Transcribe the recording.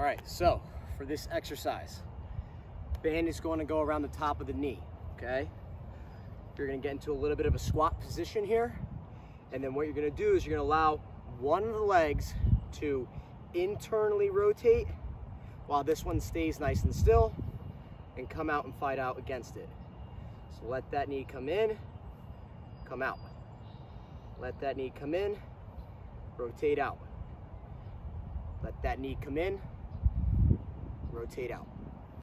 All right, so for this exercise, band is going to go around the top of the knee, okay? You're gonna get into a little bit of a squat position here. And then what you're gonna do is you're gonna allow one of the legs to internally rotate while this one stays nice and still and come out and fight out against it. So let that knee come in, come out. Let that knee come in, rotate out. Let that knee come in, rotate out.